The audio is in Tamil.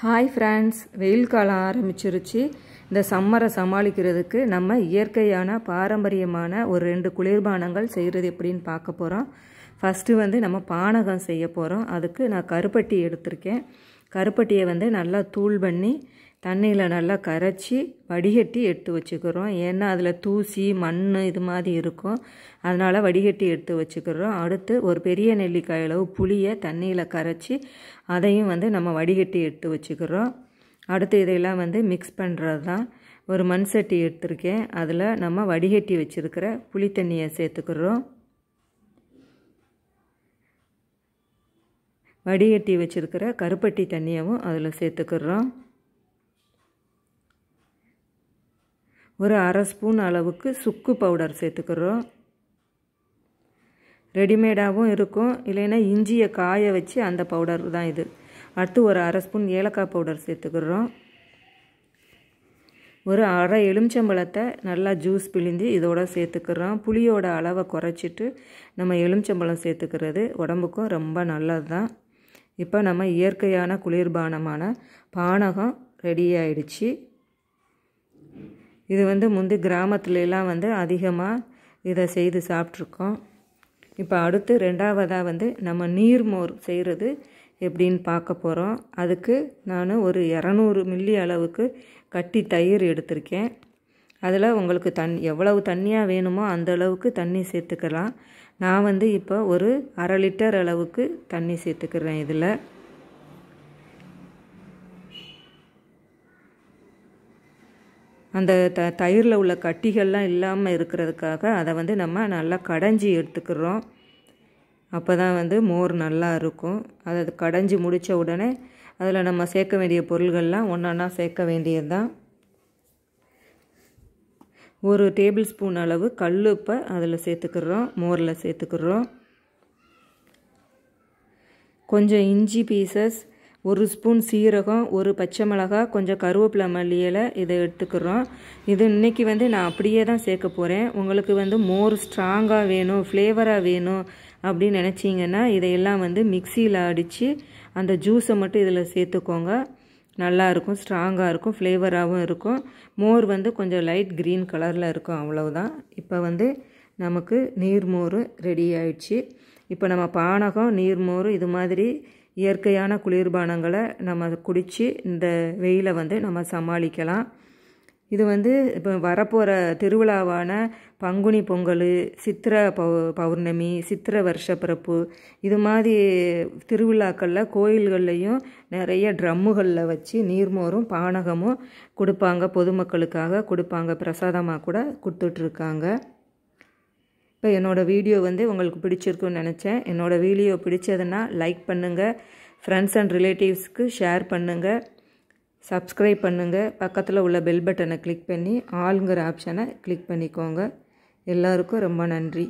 ஹாய் ஃப்ரெண்ட்ஸ் வெயில் காலம் ஆரம்பிச்சிருச்சு. இந்த சம்மரை சமாளிக்கிறதுக்கு நம்ம இயற்கையான பாரம்பரியமான ஒரு ரெண்டு குளிர்பானங்கள் செய்கிறது எப்படின்னு பார்க்க போகிறோம் ஃபஸ்ட்டு வந்து நம்ம பானகம் செய்ய போகிறோம் அதுக்கு நான் கருப்பட்டி எடுத்திருக்கேன். கருப்பட்டியை வந்து நல்லா தூள் பண்ணி தண்ணியில் நல்லா கரைச்சி வடிகட்டி எடுத்து வச்சுக்கிறோம். ஏன்னா அதில் தூசி மண் இது மாதிரி இருக்கும். அதனால் வடிகட்டி எடுத்து வச்சுக்கிறோம். அடுத்து ஒரு பெரிய நெல்லிக்காய் அளவு புளியை தண்ணியில் கரைச்சி அதையும் வந்து நம்ம வடிகட்டி எடுத்து வச்சுக்கிறோம். அடுத்து இதையெல்லாம் வந்து மிக்ஸ் பண்ணுறது தான் ஒரு மண் சட்டி எடுத்திருக்கேன். அதில் நம்ம வடிகட்டி வச்சுருக்கிற புளி தண்ணியை சேர்த்துக்கிறோம். வடிகட்டி வச்சுருக்கிற கருப்பட்டி தண்ணியவும் அதில் சேர்த்துக்கிறோம். ஒரு அரை ஸ்பூன் அளவுக்கு சுக்கு பவுடர் சேர்த்துக்கிறோம். ரெடிமேடாகவும் இருக்கும். இல்லைன்னா இஞ்சியை காய வச்சு அந்த பவுடர் தான் இது. அடுத்து ஒரு அரை ஸ்பூன் ஏலக்காய் பவுடர் சேர்த்துக்கிறோம். ஒரு அரை எலுமிச்சம்பழத்தை நல்லா ஜூஸ் பிழிஞ்சு இதோட சேர்த்துக்கிறோம். புளியோட அளவை குறைச்சிட்டு நம்ம எலுமிச்சம்பழம் சேர்த்துக்கிறது உடம்புக்கும் ரொம்ப நல்லது தான். இப்போ நம்ம இயற்கையான குளிர்பானமான பானகம் ரெடி ஆயிடுச்சு. இது வந்து முந்தி கிராமத்துலலாம் வந்து அதிகமாக இதை செய்து சாப்பிட்ருக்கோம். இப்போ அடுத்து ரெண்டாவதாக வந்து நம்ம நீர்மோர் செய்கிறது எப்படின்னு பார்க்க போகிறோம் அதுக்கு நான் ஒரு இரநூறு மில்லி அளவுக்கு கட்டி தயிர் எடுத்திருக்கேன். அதில் உங்களுக்கு தண் எவ்வளவு தண்ணியாக வேணுமோ அந்த அளவுக்கு தண்ணி சேர்த்துக்கலாம். நான் வந்து இப்போ ஒரு அரை லிட்டர் அளவுக்கு தண்ணி சேர்த்துக்கிறேன் இதில். அந்த த தயிரில் உள்ள கட்டிகள்லாம் இல்லாமல் இருக்கிறதுக்காக அதை வந்து நம்ம நல்லா கடைஞ்சி எடுத்துக்கிறோம். அப்போ தான் வந்து மோர் நல்லா இருக்கும். அதை கடைஞ்சி முடித்த உடனே அதில் நம்ம சேர்க்க வேண்டிய பொருள்கள்லாம் ஒன்றா சேர்க்க வேண்டியது தான் ஒரு டேபிள் ஸ்பூன் அளவு கல்லுப்பை அதில் சேர்த்துக்கிறோம். மோரில் சேர்த்துக்கிறோம். கொஞ்சம் இஞ்சி பீசஸ் ஒரு ஸ்பூன் சீரகம் ஒரு பச்சை மிளகாய் கொஞ்சம் கருவேப்பிலை மல்லியில் இதை எடுத்துக்கிறோம். இது இன்றைக்கி வந்து நான் அப்படியே தான் சேர்க்க போகிறேன் உங்களுக்கு வந்து மோர் ஸ்ட்ராங்காக வேணும் ஃப்ளேவராக வேணும் அப்படின்னு நினச்சிங்கன்னா இதையெல்லாம் வந்து மிக்சியில் அடித்து அந்த ஜூஸை மட்டும் இதில் சேர்த்துக்கோங்க. நல்லாயிருக்கும் ஸ்ட்ராங்காக இருக்கும் ஃப்ளேவராகவும் இருக்கும். மோர் வந்து கொஞ்சம் லைட் க்ரீன் கலரில் இருக்கும் அவ்வளவுதான். இப்போ வந்து நமக்கு நீர்மோர் ரெடி ஆயிடுச்சு. இப்போ நம்ம பானகம் நீர்மோர் இது மாதிரி இயற்கையான குளிர்பானங்களை நம்ம குடித்து இந்த வெயிலை வந்து நம்ம சமாளிக்கலாம். இது வந்து இப்போ வரப்போகிற திருவிழாவான பங்குனி பொங்கல் சித்திர பௌ பௌர்ணமி சித்திர வருஷப்பிறப்பு இது மாதிரி திருவிழாக்களில் கோயில்கள்லையும் நிறைய ட்ரம்முகளில் வச்சு நீர்மோரும் பானகமும் கொடுப்பாங்க. பொதுமக்களுக்காக கொடுப்பாங்க. பிரசாதமாக கூட கொடுத்துட்ருக்காங்க இப்போ என்னோடய வீடியோ வந்து உங்களுக்கு பிடிச்சிருக்குன்னு நினச்சேன். என்னோடய வீடியோ பிடிச்சதுன்னா லைக் பண்ணுங்கள் ஃப்ரெண்ட்ஸ் அண்ட் ரிலேட்டிவ்ஸ்க்கு ஷேர் பண்ணுங்கள் சப்ஸ்கிரைப் பண்ணுங்கள் பக்கத்தில் உள்ள பெல் பட்டனை கிளிக் பண்ணி ஆளுங்கிற ஆப்ஷனை கிளிக் பண்ணிக்கோங்க. எல்லோருக்கும் ரொம்ப நன்றி.